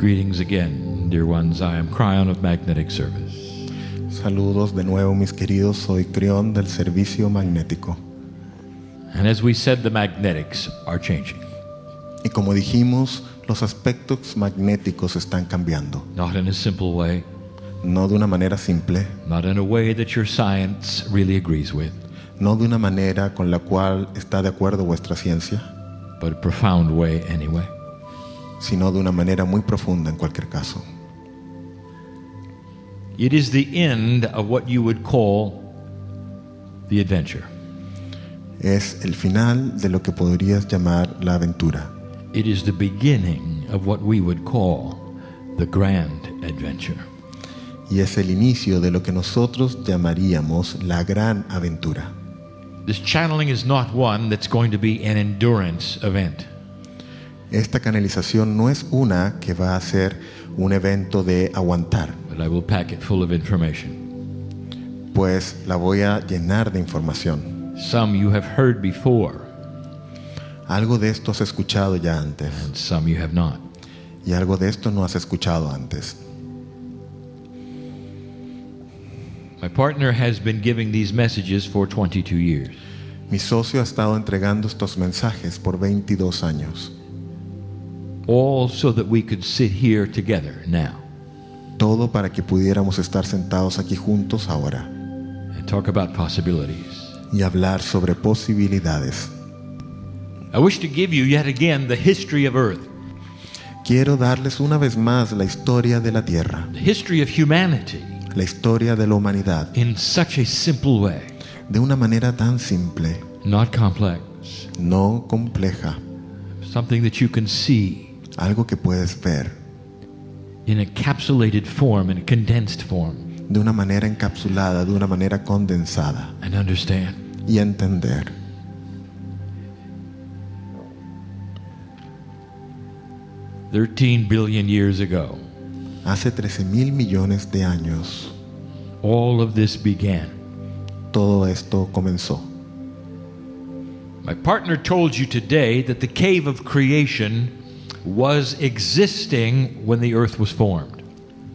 Greetings again, dear ones. I am Cryon of Magnetic Service. Saludos de nuevo mis queridos, soy Crión del Servicio Magnético. And as we said, the magnetics are changing. Y como dijimos, los aspectos magnéticos están cambiando. Not in a simple way, No de una manera simple, not in a way that your science really agrees with, no de una manera con la cual está de acuerdo vuestra ciencia, but a profound way anyway. Sino de una manera muy profunda en cualquier caso. It is the end of what you would call the adventure. Es el final de lo que podrías llamar la aventura. It is the beginning of what we would call the grand adventure. Y es el inicio de lo que nosotros llamaríamos la gran aventura. This channeling is not one that's going to be an endurance event. Esta canalización no es una que va a ser un evento de aguantar, but I will pack it full of information. pues la voy a llenar de información. Some you have heard before, Algo de esto has escuchado ya antes and some you have not. y algo de esto no has escuchado antes. My partner has been giving these messages for 22 years. Mi socio ha estado entregando estos mensajes por 22 años, all so that we could sit here together now. Todo para que pudiéramos estar sentados aquí juntos ahora. And talk about possibilities. y hablar sobre posibilidades. I wish to give you yet again the history of Earth, Quiero darles una vez más la historia de la Tierra, the history of humanity, la historia de la humanidad, in such a simple way, de una manera tan simple, not complex, no compleja, something that you can see algo que puedes ver in a capsulated form, in a condensed form, de una manera encapsulada, de una manera condensada and understand. y entender. Thirteen billion years ago, Hace 13 mil millones de años, all of this began. todo esto comenzó. My partner told you today that the cave of creation was existing when the earth was formed.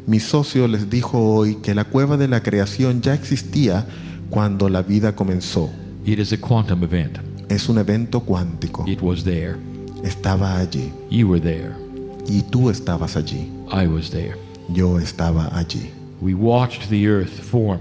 Mi socio les dijo hoy que la cueva de la creación ya existía cuando la vida comenzó. It is a quantum event. Es un evento cuántico. It was there. Estaba allí. You were there. Y tú estabas allí. I was there. Yo estaba allí. We watched the earth form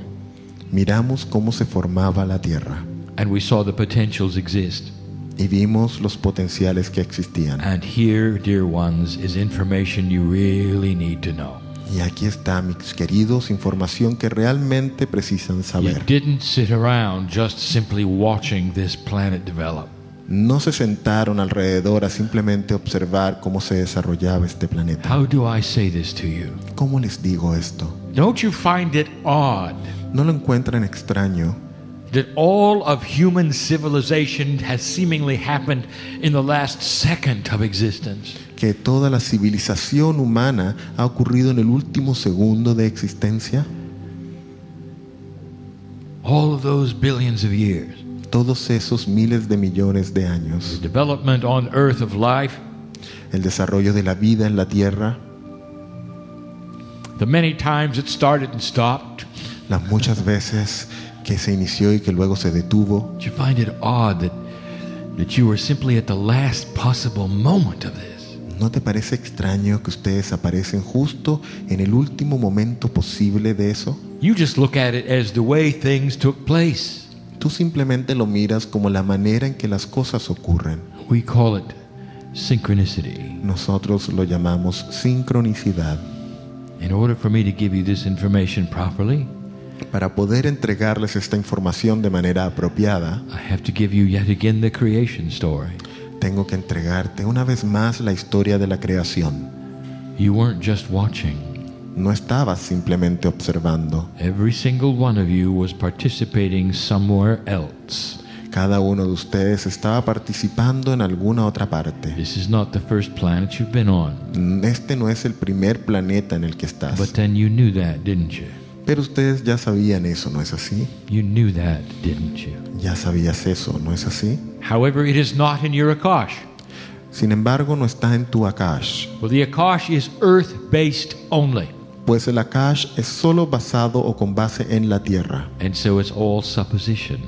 Miramos cómo se formaba la tierra and we saw the potentials exist. Y vimos los potenciales que existían. And here, dear ones, is information you really need to know. Y aquí está, mis queridos, información que realmente precisan You saber. didn't sit around just simply watching this planet develop. No se sentaron alrededor a simplemente observar cómo se desarrollaba este planeta. How do I say this to you? ¿Cómo les digo esto? Don't you find it odd ¿No lo encuentran extraño that all of human civilization has seemingly happened in the last second of existence? que toda la civilización humana ha ocurrido en el último segundo de existencia? All of those billions of years. Todos esos miles de millones de años. The development on earth of life, El desarrollo de la vida en la Tierra, the many times it started and stopped. las muchas veces que se inició y que luego se detuvo. You find it odd that, that you were simply at the last possible moment of this? ¿No te parece extraño que ustedes aparecen justo en el último momento posible de eso? You just look at it as the way things took place. Tú simplemente lo miras como la manera en que las cosas ocurren. We call it synchronicity. Nosotros lo llamamos sincronicidad. In order for me to give you this information properly, Para poder entregarles esta información de manera apropiada, I have to give you yet again the creation story. tengo que entregarte una vez más la historia de la creación. You weren't just watching. No estabas simplemente observando. Every single one of you was participating somewhere else. Cada uno de ustedes estaba participando en alguna otra parte. This is not the first planet you've been on. Este no es el primer planeta en el que estás. But then you knew that, didn't you? Pero ustedes ya sabían eso, ¿no es así? You knew that, didn't you? Ya sabías eso, ¿no es así? However, it is not in your Akash. Sin embargo, no está en tu Akash, Well, the Akash is earth based only, pues el Akash es solo basado o con base en la tierra. and so it's all supposition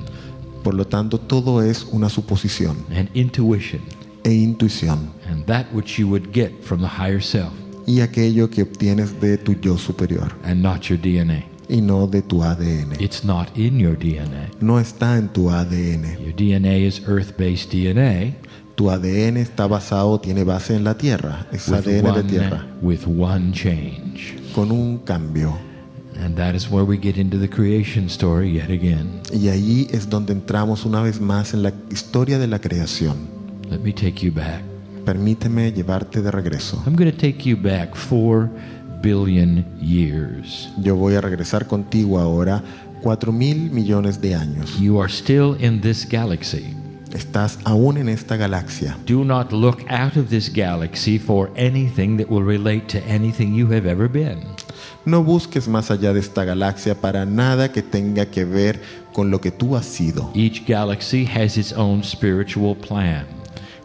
Por lo tanto, todo es una suposición and intuition e intuición and that which you would get from the higher self y aquello que obtienes de tu yo superior and not your DNA. y no de tu ADN. It's not in your DNA. No está en tu ADN. Your DNA is earth based DNA Tu ADN está basado, tiene base en la tierra, es with ADN de tierra, one, with one change. con un cambio. And that is where we get into the creation story yet again. Y ahí es donde entramos una vez más en la historia de la creación. Let me take you back. Permíteme llevarte de regreso. I'm going to take you back four billion years. Yo voy a regresar contigo ahora cuatro mil millones de años. You are still in this galaxy. Estás aún en esta galaxia. Do not look out of this galaxy for anything that will relate to anything you have ever been. No busques más allá de esta galaxia para nada que tenga que ver con lo que tú has sido. Each galaxy has its own spiritual plan,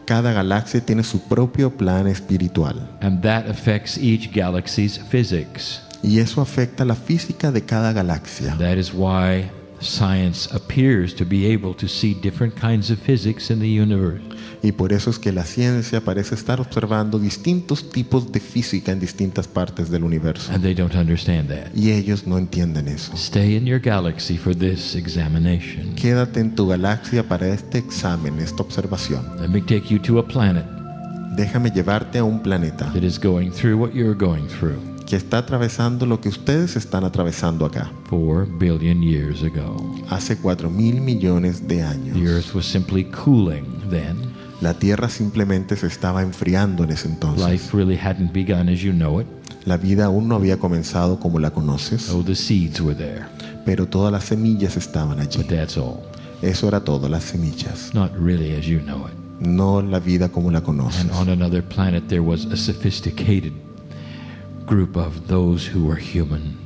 Cada galaxia tiene su propio plan espiritual. and that affects each galaxy's physics. Y eso afecta la física de cada galaxia. That is why science appears to be able to see different kinds of physics in the universe. Y por eso es que la ciencia parece estar observando distintos tipos de física en distintas partes del universo. And they don't understand that. Y ellos no entienden eso. Stay in your galaxy for this examination. Quédate en tu galaxia para este examen, esta observación. Let me take you to a planet Déjame llevarte a un planeta that is going through what you're going through que está atravesando lo que ustedes están atravesando acá. four billion years ago. Hace cuatro mil millones de The años. earth was simply cooling then. La Tierra simplemente se estaba enfriando en ese entonces. Life really hadn't begun as you know it. La vida aún no había comenzado como la conoces, Oh, the seeds were there, pero todas las semillas estaban allí. but that's all. Eso era todo, las semillas. Not really as you know it. No la vida como la conoces. And on another planet, there was a sophisticated group of those who were human.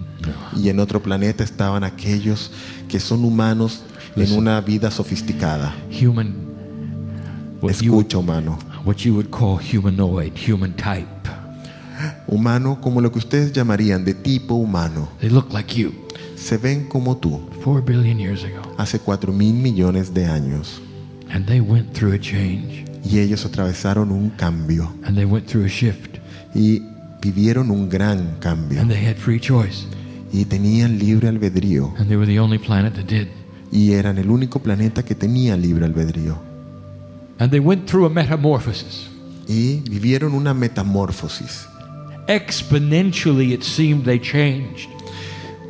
Y en otro planeta estaban aquellos que son humanos en una vida sofisticada. Human, Escucha humano. what you would call humanoid, human type. Humano como lo que ustedes llamarían de tipo humano. They look like you Se ven como tú four billion years ago. hace cuatro mil millones de años. And they went through a change, Y ellos atravesaron un cambio and they went through a shift, y vivieron un gran cambio. and they had free choice. Y tenían libre albedrío. And they were the only planet that did. Y eran el único planeta que tenía libre albedrío. And they went through a metamorphosis. Y vivieron una metamorfosis. Exponentially, it seemed they changed.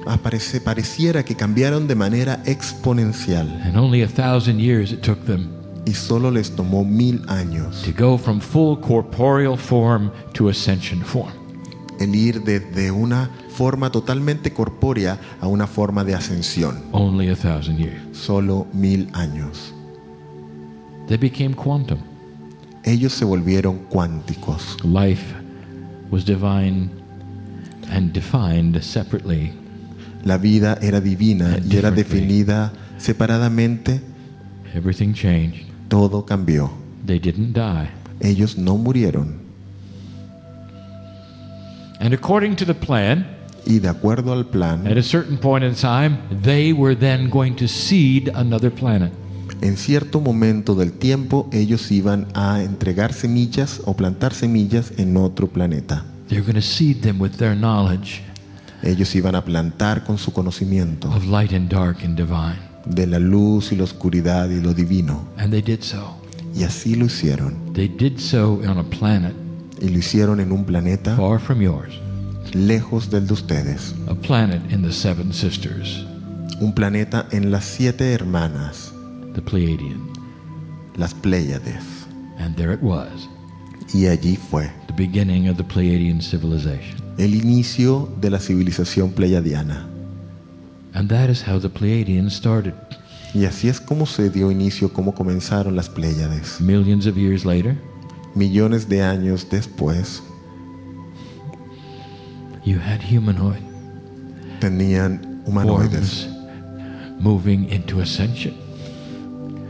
Aparece, pareciera que cambiaron de manera exponencial. And only a thousand years it took them Y solo les tomó mil años to go from full corporeal form to ascension form. el ir desde una forma totalmente corpórea a una forma de ascensión. Only a thousand years. Solo mil años. They became quantum. Ellos se volvieron cuánticos. Life was divine and defined separately. La vida era divina y era definida separadamente. Everything changed. Todo cambió. They didn't die. Ellos no murieron. And according to the plan, Y de acuerdo al plan, at a certain point in time, they were then going to seed another planet. en cierto momento del tiempo ellos iban a entregar semillas o plantar semillas en otro planeta. They're going to seed them with their knowledge Ellos iban a plantar con su conocimiento of light and dark and divine. De la luz y la oscuridad y lo divino. And they did so. Y así lo hicieron. They did so on a planet Y lo hicieron en un planeta far from yours, lejos del de ustedes. a planet in the Seven Sisters, Un planeta en las siete hermanas, the Pleiadian. las Pléyades. And there it was, Y allí fue the beginning of the Pleiadian civilization. el inicio de la civilización pleyadiana. And that is how the Pleiadians started. Y así es como se dio inicio, como comenzaron las Pléyades. Millions of years later, Millones de años después, you had humanoid tenían humanoides forms moving into ascension.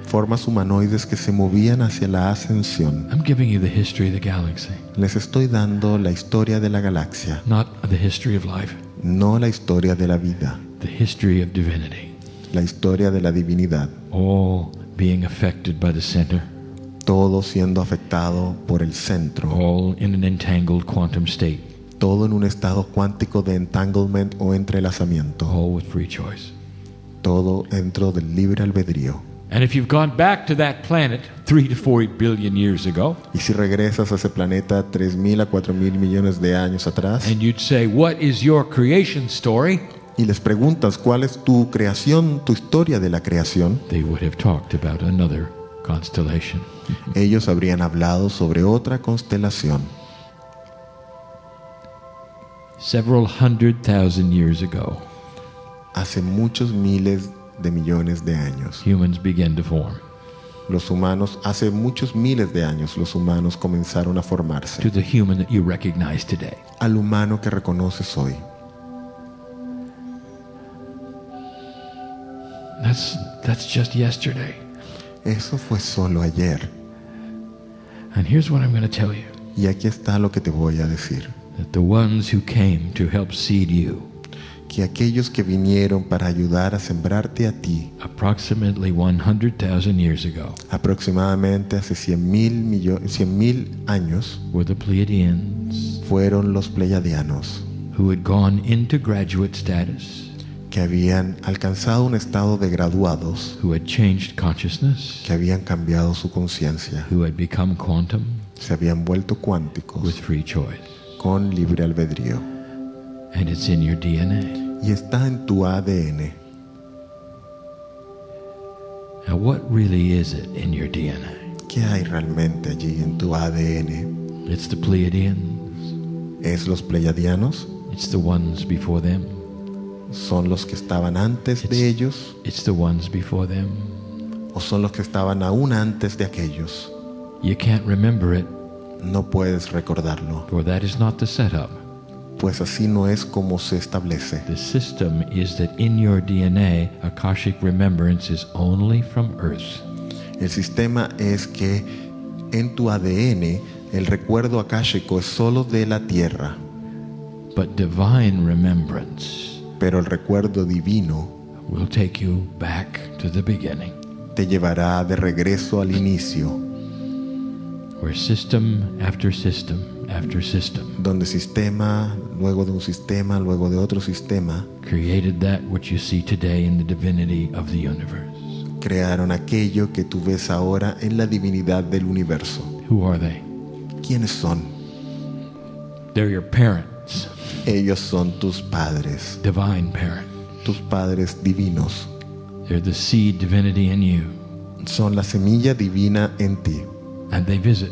formas humanoides que se movían hacia la ascensión. I'm giving you the history of the galaxy, Les estoy dando la historia de la galaxia, not the history of life, no la historia de la vida, the history of divinity, la historia de la divinidad, all being affected by the center, todo siendo afectado por el centro, all in an entangled quantum state, todo en un estado cuántico de entanglement o entrelazamiento, all with free choice. todo dentro del libre albedrío. And if you've gone back to that planet three to four billion years ago, Y si regresas a ese planeta 3.000 a 4.000 millones de años atrás and you'd say, What is your creation story? Y les preguntas cuál es tu creación, tu historia de la creación, They would have talked about another constellation. ellos habrían hablado sobre otra constelación. Several hundred thousand years ago, Hace muchos miles de millones de años. humans began to form. Los humanos, hace muchos miles de años, los humanos comenzaron a formarse. To the human that you recognize today. Al humano que reconoces hoy. That's, that's just yesterday. Eso fue solo ayer. And here's what I'm going to tell you Y aquí está lo que te voy a decir. that the ones who came to help seed you, Que aquellos que vinieron para ayudar a sembrarte a ti approximately 100,000 years ago, aproximadamente hace 100 mil años were the Pleiadians fueron los pleiadianos who had gone into graduate status, que habían alcanzado un estado de graduados, who had changed consciousness, que habían cambiado su conciencia, who had become quantum se habían vuelto with cuánticos free choice. con libre albedrío. And it's in your DNA. Y está en tu ADN. Now, what really is it in your DNA? ¿Qué hay realmente allí en tu ADN? It's the Pleiadians, ¿Es los pleiadianos? it's the ones before them, ¿Son los que estaban antes de ellos? it's the ones before them. ¿O son los que estaban aún antes de aquellos? You can't remember it, No puedes recordarlo, for that is not the setup. pues así no es como se establece. The system is that in your DNA, Akashic remembrance is only from Earth. El sistema es que en tu ADN el recuerdo akáshico es solo de la tierra, But divine remembrance pero el recuerdo divino will take you back to the beginning, te llevará de regreso al inicio, where system after system after system donde sistema, luego de un sistema, luego de otro sistema, created that which you see today in the divinity of the universe. crearon aquello que tú ves ahora en la divinidad del universo. Who are they? ¿Quiénes son? They're your parents, Ellos son tus padres, divine parent. tus padres divinos. They're the seed divinity in you, Son la semilla divina en ti and they visit.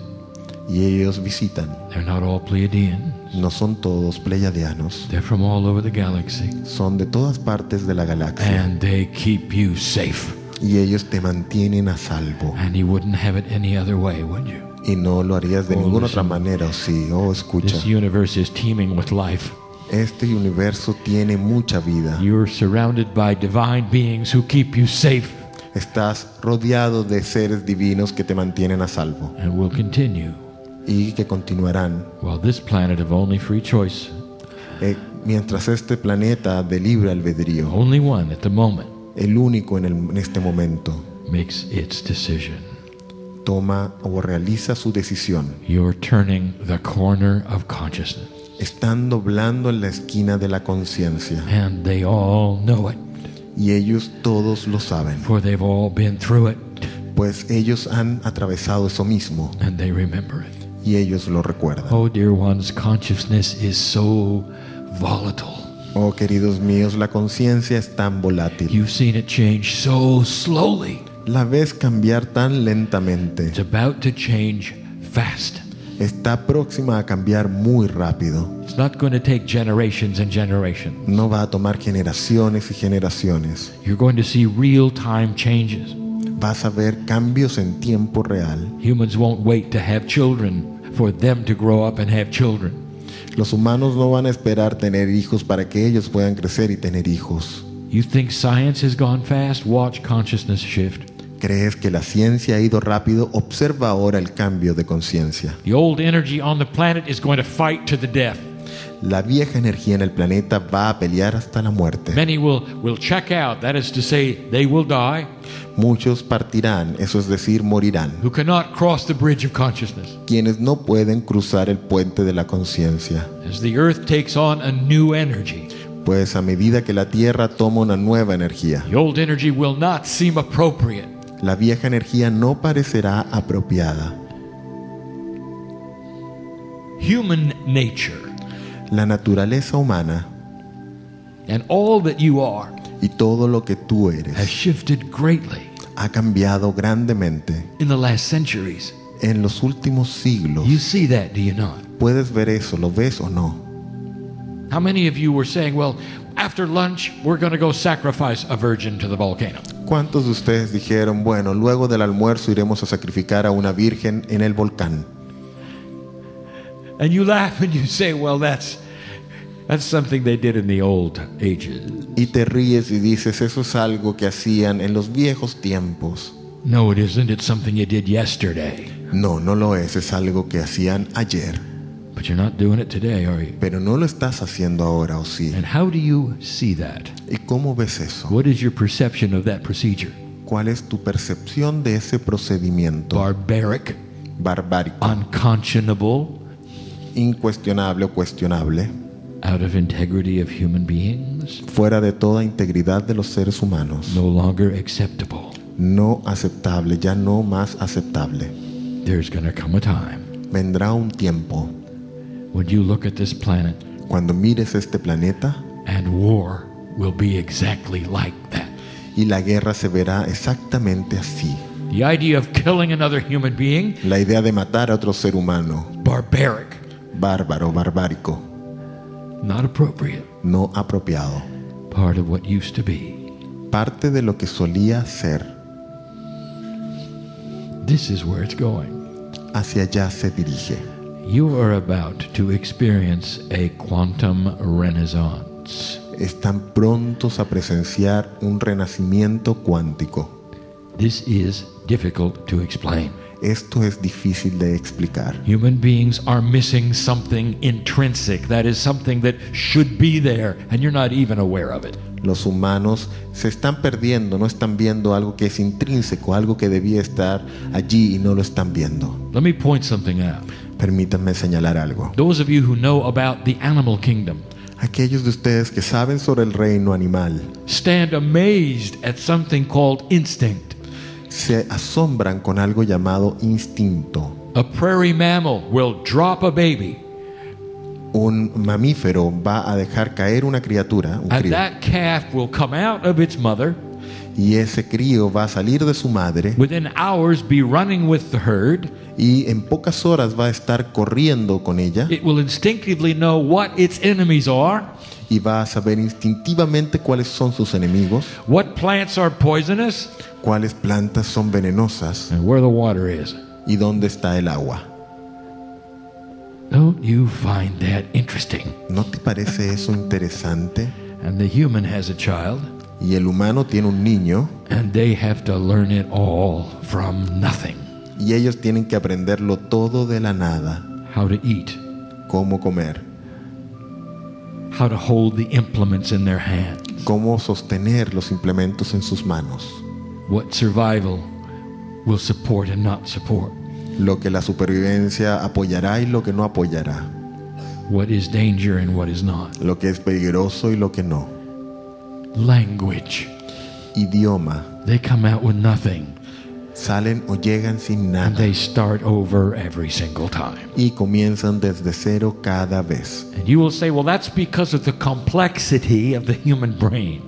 y ellos visitan. They're not all Pleiadians. No son todos pleiadianos, They're from all over the galaxy, son de todas partes de la galaxia and they keep you safe. y ellos te mantienen a salvo. And you wouldn't have it any other way, would you? Y no lo harías de Oh, ninguna otra listen. manera, o sí, oh escucha. This universe is teeming with life. Este universo tiene mucha vida. You're surrounded by divine beings who keep you safe Estás rodeado de seres divinos que te mantienen a salvo and will continue. y que continuarán While this planet of only free choice, Eh, mientras este planeta de libre albedrío, only one at the moment, el único en, el- en este momento, makes its decision. Toma o realiza su decisión, You're turning the corner of consciousness, están doblando en la esquina de la conciencia and they all know it, y ellos todos lo saben, for they've all been through it, pues ellos han atravesado eso mismo and they remember it. y ellos lo recuerdan. Oh, dear ones, consciousness is so volatile. Oh, queridos míos, la conciencia es tan volátil. You've seen it change so slowly. La ves cambiar tan lentamente. It's about to change fast. Está próxima a cambiar muy rápido. It's not going to take generations and generations. No va a tomar generaciones y generaciones. You're going to see real time changes. Vas a ver cambios en tiempo real. Humans won't wait to have children for them to grow up and have children. Los humanos no van a esperar tener hijos para que ellos puedan crecer y tener hijos. You think science has gone fast? Watch consciousness shift. ¿Crees que la ciencia ha ido rápido? Observa ahora el cambio de conciencia. La vieja energía en el planeta va a pelear hasta la muerte. Many will, will check out, that is to say, they will die, Muchos partirán, eso es decir, morirán. who cannot cross the bridge of consciousness. Quienes no pueden cruzar el puente de la conciencia. As the earth takes on a new energy, Pues a medida que la Tierra toma una nueva energía, the old energy will not seem appropriate. La vieja energía no parecerá apropiada. Human nature La naturaleza humana and all that you are y todo lo que tú has eres shifted greatly ha cambiado grandemente in the last centuries. en los últimos siglos. You see that, do you not? Puedes ver eso, ¿lo ves o no? How many of you were saying, well, after lunch, we're going to go sacrifice a virgin to the volcano? ¿Cuántos de ustedes dijeron, bueno, luego del almuerzo iremos a sacrificar a una virgen en el volcán? And you laugh and you say, well, that's, that's something they did in the old ages. Y te ríes y dices, eso es algo que hacían en los viejos tiempos. No, it isn't. It's something you did yesterday. No, no lo es, es algo que hacían ayer. But you're not doing it today, are you? Pero no lo estás haciendo ahora, ¿o sí? And how do you see that? ¿Y cómo ves eso? What is your perception of that procedure? ¿Cuál es tu percepción de ese procedimiento Barbaric, barbárico, unconscionable, incuestionable o cuestionable, out of integrity of human beings, fuera de toda integridad de los seres humanos? no longer acceptable. No aceptable, ya no más aceptable. There's going to come a time Vendrá un tiempo when you look at this planet cuando mires este planeta and war will be exactly like that. y la guerra se verá exactamente así. The idea of killing another human being, La idea de matar a otro ser humano, barbaric, bárbaro, barbárico, not appropriate, no apropiado, part of what used to be. parte de lo que solía ser, This is where it's going. hacia allá se dirige. You are about to experience a quantum renaissance. Están prontos a presenciar un renacimiento cuántico. This is difficult to explain. Esto es difícil de explicar. Human beings are missing something intrinsic, that is, something that should be there, and you're not even aware of it. Los humanos se están perdiendo, no están viendo algo que es intrínseco, algo que debía estar allí y no lo están viendo. Let me point something out. Permítanme señalar algo. Those of you who know about the animal kingdom Aquellos de ustedes que saben sobre el reino animal stand amazed at something called instinct. se asombran con algo llamado instinto. A prairie mammal will drop a baby, Un mamífero va a dejar caer una criatura, un and crío, that calf will come out of its mother, y ese crío va a salir de su madre within hours be running with the herd. y en pocas horas va a estar corriendo con ella It will instinctively know what its enemies are, y va a saber instintivamente cuáles son sus enemigos, what plants are poisonous, cuáles plantas son venenosas and where the water is. y dónde está el agua. Don't you find that interesting? ¿No te parece eso interesante? And the human has a child, Y el humano tiene un niño. And they have to learn it all from nothing. y ellos tienen que aprenderlo todo de la nada, How to eat, cómo comer, how to hold the implements in their hands, cómo sostener los implementos en sus manos, what survival will support and not support, lo que la supervivencia apoyará y lo que no apoyará, what is danger and what is not. lo que es peligroso y lo que no. Language. Idioma, They come out with nothing, salen o llegan sin nada. and they start over every single time. y comienzan desde cero cada vez. And you will say, well, that's because of the complexity of the human brain.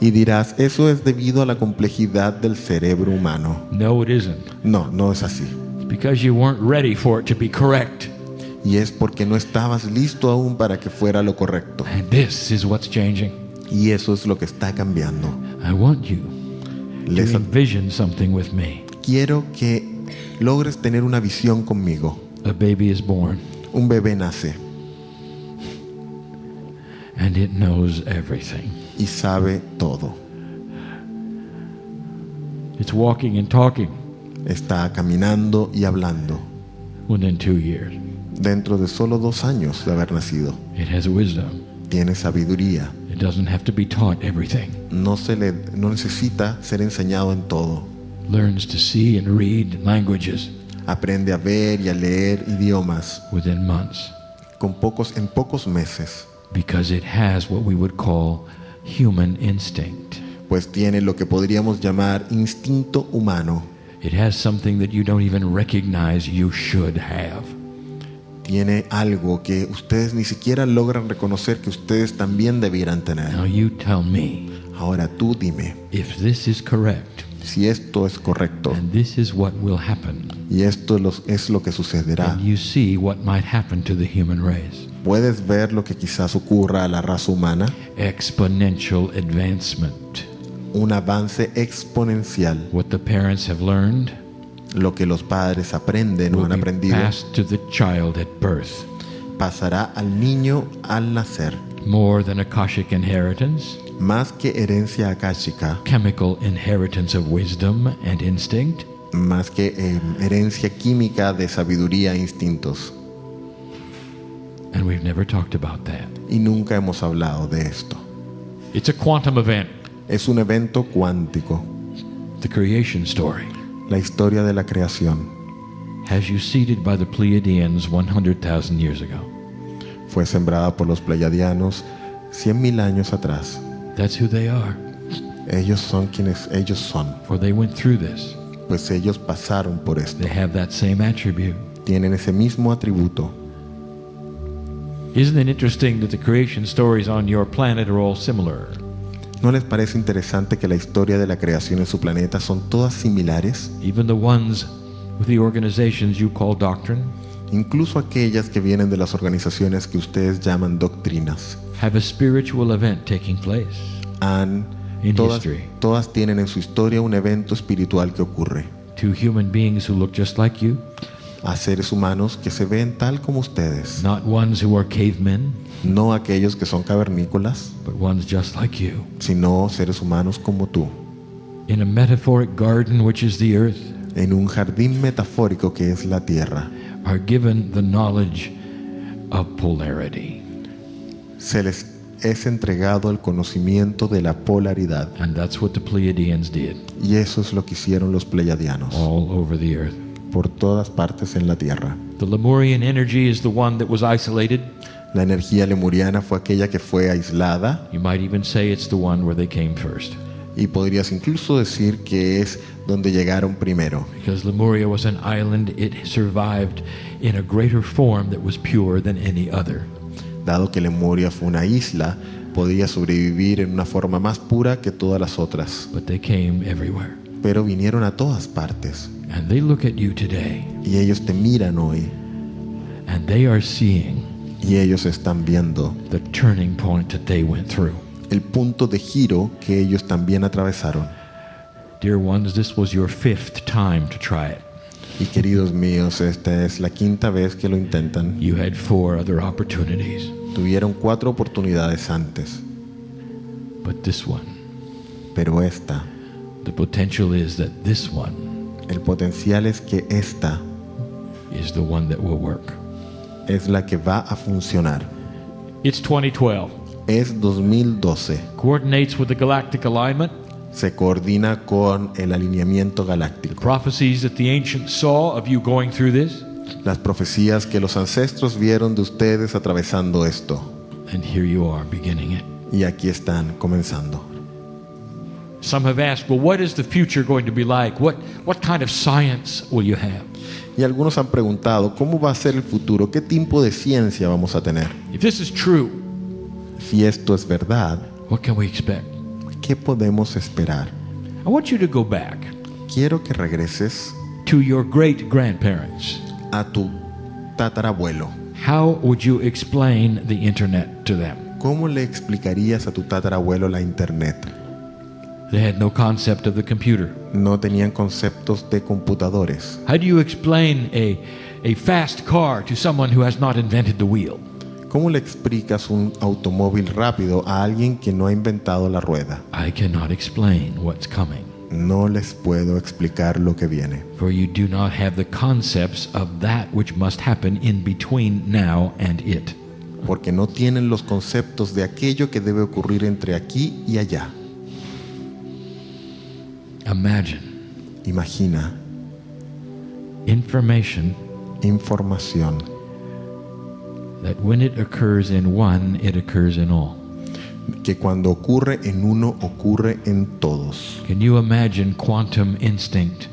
Y dirás, eso es debido a la complejidad del cerebro humano. No, it isn't. No, no es así. It's because you weren't ready for it to be correct. Y es porque no estabas listo aún para que fuera lo correcto. And this is what's changing. Y eso es lo que está cambiando. I want you to Les envision something with me. quiero que logres tener una visión conmigo. A baby is born, Un bebé nace and it knows everything. y sabe todo. It's walking and talking está caminando y hablando within two years. dentro de solo dos años de haber nacido. It has wisdom. Tiene sabiduría. It doesn't have to be taught everything. No, se le, no necesita ser enseñado en todo. Learns to see and read languages Aprende a ver y a leer idiomas within months con pocos, en pocos meses, because it has what we would call human instinct. pues tiene lo que podríamos llamar instinto humano. It has something that you don't even recognize you should have. Tiene algo que ustedes ni siquiera logran reconocer que ustedes también debieran Now tener. you tell me Ahora tú dime if this is correct si esto es correcto and this is what will happen. y esto es lo- es lo que sucederá. And you see what might happen to the human race. ¿Puedes ver lo que quizás ocurra a la raza humana? Exponential advancement. Un avance exponencial. What the parents have learned Lo que los padres aprenden o han aprendido to the child at birth. pasará al niño al nacer. More than Akashic inheritance, Más que herencia akáshica, chemical inheritance of wisdom and instinct, más que eh, herencia química de sabiduría e instintos. and we've never talked about that. Y nunca hemos hablado de esto. It's a quantum event, Es un evento cuántico. the creation story. La historia de la creación Has you seated by the Pleiadians 100,000 years ago. fue sembrada por los pleiadianos 100.000 años atrás. That's who they are, Ellos son quienes ellos son, for they went through this. pues ellos pasaron por esto. They have that same attribute. Tienen ese mismo atributo. Isn't it interesting that the creation stories on your planet are all similar? ¿No les parece interesante que la historia de la creación en su planeta son todas similares? Even the ones with the organizations you call doctrine Incluso aquellas que vienen de las organizaciones que ustedes llaman doctrinas. have a spiritual event taking place. Han, In todas, history. todas tienen en su historia un evento espiritual que ocurre. Two human beings who look just like you, A seres humanos que se ven tal como ustedes. not ones who are cavemen, No aquellos que son cavernícolas, but ones just like you. sino seres humanos como tú. In a metaphoric garden, which is the earth, En un jardín metafórico que es la tierra. are given the knowledge of polarity. Se les es entregado el conocimiento de la polaridad. And that's what the Pleiadians did Y eso es lo que hicieron los pleiadianos all over the earth. Por todas partes en la tierra. The Lemurian energy is the one that was isolated. La energía lemuriana fue aquella que fue aislada You might even say it's the one where they came first. y podrías incluso decir que es donde llegaron primero, Because Lemuria was an island, it survived in a greater form that was pure than any other. dado que Lemuria fue una isla, podía sobrevivir en una forma más pura que todas las otras, But they came everywhere. pero vinieron a todas partes And they look at you today, y ellos te miran hoy and they are seeing y ellos están viendo the turning point that they went through. el punto de giro que ellos también atravesaron. Dear ones, this was your fifth time to try it. Y queridos míos, esta es la quinta vez que lo intentan. You had four other opportunities, Tuvieron cuatro oportunidades antes, but this one, pero esta, the potential is that this one el potencial es que esta is the one that will work. es la que va a funcionar. It's 2012. Es 2012. Coordinates with the galactic alignment, Se coordina con el alineamiento galáctico. prophecies that the ancients saw of you going through this, Las profecías que los ancestros vieron de ustedes atravesando esto. and here you are beginning it. Y aquí están comenzando. Some have asked, well, what is the future going to be like? What, what kind of science will you have? Y algunos han preguntado, ¿cómo va a ser el futuro? ¿Qué tipo de ciencia vamos a tener? If this is true, Si esto es verdad, what can we expect? ¿qué podemos esperar? I want you to go back Quiero que regreses to your great grandparents. a tu tatarabuelo. How would you explain the internet to them? ¿Cómo le explicarías a tu tatarabuelo la Internet? They had no concept of the computer. No tenían conceptos de computadores. How do you explain a, a fast car to someone who has not invented the wheel? ¿Cómo le explicas un automóvil rápido a alguien que no ha inventado la rueda? I cannot explain what's coming. No les puedo explicar lo que viene, for you do not have the concepts of that which must happen in between now and it. porque no tienen los conceptos de aquello que debe ocurrir entre aquí y allá. Imagine Imagina information información that when it occurs in one, it occurs in all. que cuando ocurre en uno ocurre en todos. Can you imagine quantum instinct?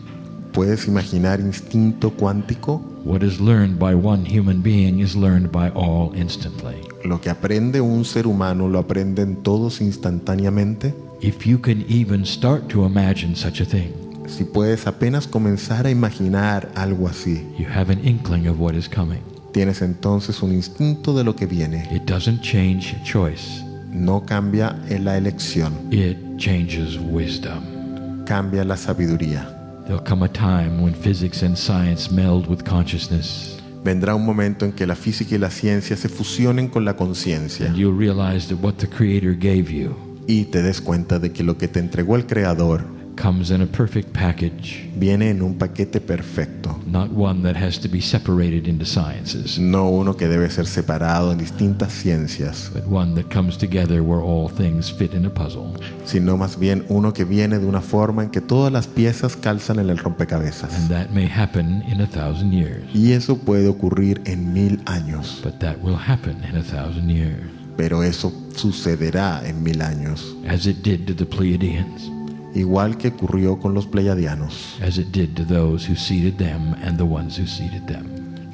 ¿Puedes imaginar instinto cuántico? What is learned by one human being is learned by all instantly. Lo que aprende un ser humano lo aprenden todos instantáneamente. If you can even start to imagine such a thing, Si puedes apenas comenzar a imaginar algo así, you have an inkling of what is coming. tienes entonces un instinto de lo que viene. It doesn't change choice, No cambia en la elección, it changes wisdom. cambia la sabiduría. There'll come a time when physics and science meld with consciousness, Vendrá un momento en que la física y la ciencia se fusionen con la conciencia and you'll realize that what the Creator gave you y te des cuenta de que lo que te entregó el Creador comes in a perfect package, viene en un paquete perfecto, not one that has to be separated into sciences, no uno que debe ser separado en distintas ciencias, but one that comes together where all things fit in a puzzle. sino más bien uno que viene de una forma en que todas las piezas calzan en el rompecabezas. And that may happen in a thousand years, Y eso puede ocurrir en mil años, but that will happen in a thousand years, pero eso sucederá en mil años, as it did to the Pleiadians, igual que ocurrió con los pleiadianos, as it did to those who seeded them and the ones who seeded them.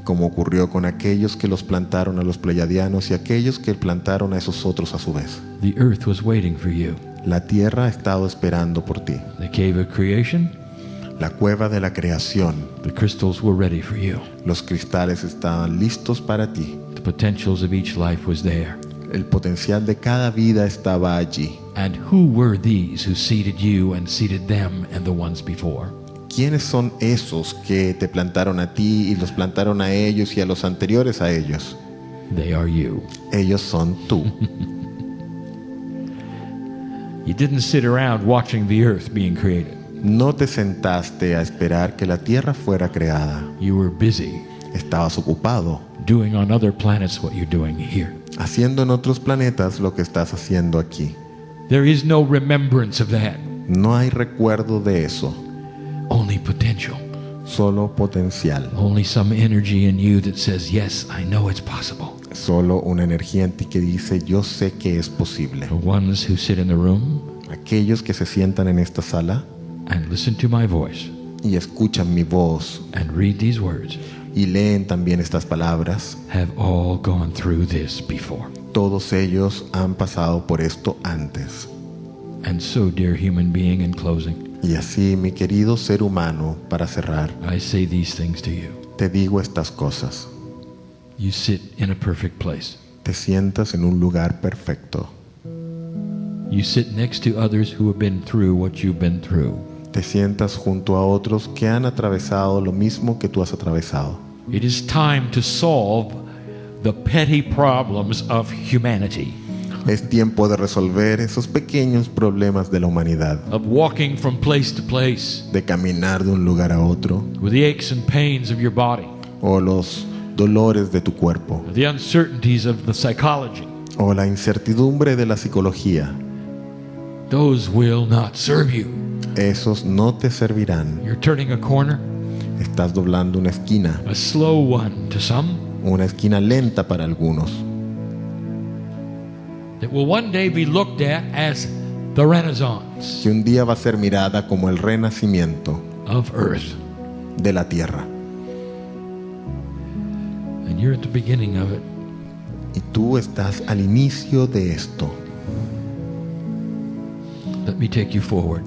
como ocurrió con aquellos que los plantaron a los pleiadianos y aquellos que plantaron a esos otros a su vez. The earth was waiting for you. La tierra ha estado esperando por ti. The cave of creation, La cueva de la creación, the crystals were ready for you. los cristales estaban listos para ti. The potentials of each life was there. El potencial de cada vida estaba allí. And who were these who seeded you and seeded them and the ones before? ¿Quiénes son esos que te plantaron a ti y los plantaron a ellos y a los anteriores a ellos? They are you. Ellos son tú. You didn't sit around watching the earth being created. No te sentaste a esperar que la tierra fuera creada. You were busy Estabas ocupado doing on other planets what you're doing here. Haciendo en otros planetas lo que estás haciendo aquí. There is no remembrance of that, No hay recuerdo de eso, only potential. solo potencial, Only some energy in you that says, Yes, I know it's possible. solo una energía en ti que dice yo sé que es posible. The ones who sit in the room Aquellos que se sientan en esta sala and listen to my voice y escuchan mi voz and read these words y leen también estas palabras, have all gone through this before. todos ellos han pasado por esto antes. And so, dear human being, in closing, Y así, mi querido ser humano, para cerrar, I say these things to you. te digo estas cosas. You sit in a perfect place. Te sientas en un lugar perfecto. You sit next to others who have been through what you've been through. Te sientas junto a otros que han atravesado lo mismo que tú has atravesado. It is time to solve the petty problems of humanity, Es tiempo de resolver esos pequeños problemas de la humanidad, of walking from place to place de caminar de un lugar a otro, with the aches and pains of your body, o los dolores de tu cuerpo, the uncertainties of the psychology. o la incertidumbre de la psicología. Those will not serve you. Esos no te servirán. You're turning a corner, Estás doblando una esquina, a slow one to some, una esquina lenta para algunos, that will one day be looked at as the Renaissance que un día va a ser mirada como el renacimiento of Earth. de la tierra. And you're at the beginning of it. Y tú estás al inicio de esto. Let me take you forward.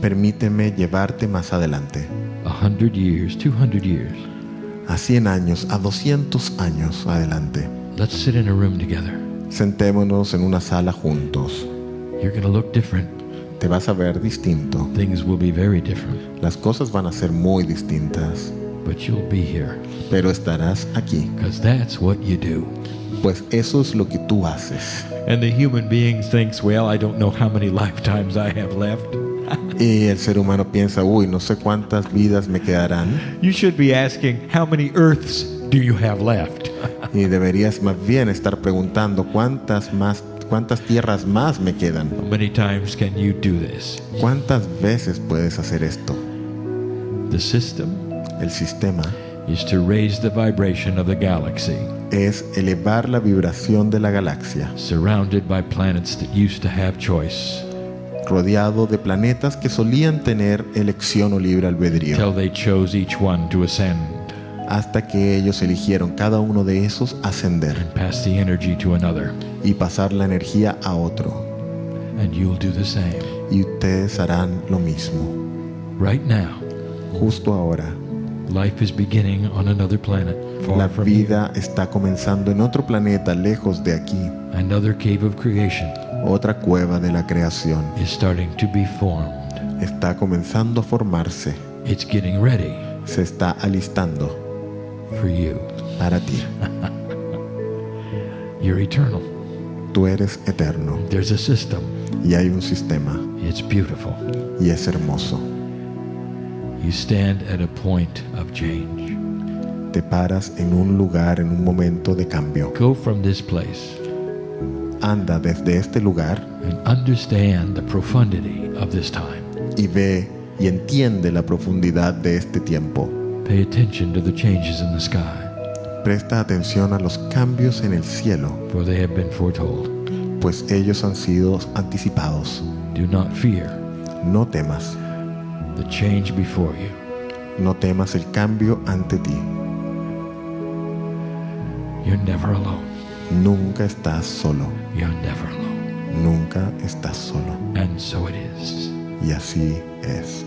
Permíteme llevarte más adelante. A hundred years, two hundred years. A 100 años, a 200 años adelante. Let's sit in a room together. Sentémonos en una sala juntos. You're to look different. Te vas a ver distinto. Things will be very different. Las cosas van a ser muy distintas. But you'll be here Pero estarás aquí. because that's what you do. Pues eso es lo que tú haces. And the human being thinks, well, I don't know how many lifetimes I have left. Y el ser humano piensa, uy, no sé cuántas vidas me quedarán. You should be asking, how many earths do you have left? Y deberías más bien estar preguntando cuántas más, cuántas tierras más me quedan. How many times can you do this? ¿Cuántas veces puedes hacer esto? The system El sistema is to raise the vibration of the galaxy, es elevar la vibración de la galaxia, surrounded by planets that used to have choice, rodeado de planetas que solían tener elección o libre albedrío, they chose each one to ascend hasta que ellos eligieron cada uno de esos ascender and pass the energy to another. y pasar la energía a otro. And you'll do the same. Y ustedes harán lo mismo. Right now, Justo ahora, life is beginning on another planet, far la from vida está comenzando en otro planeta lejos de aquí. Another cave of creation Otra cueva de la creación is starting to be formed. está comenzando a formarse, It's getting ready se está alistando for you. para ti. You're eternal. Tú eres eterno There's a system. y hay un sistema It's beautiful. y es hermoso. You stand at a point of change. Te paras en un lugar, en un momento de cambio. Go from this place Anda desde este lugar and understand the profundity of this time. y ve y entiende la profundidad de este tiempo. Pay attention to the changes in the sky, Presta atención a los cambios en el cielo, for they have been foretold. pues ellos han sido anticipados. Do not fear No temas, the change before you. no temas el cambio ante ti. You're never alone. Nunca estás solo, You're never alone. nunca estás solo. And so it is. Y así es.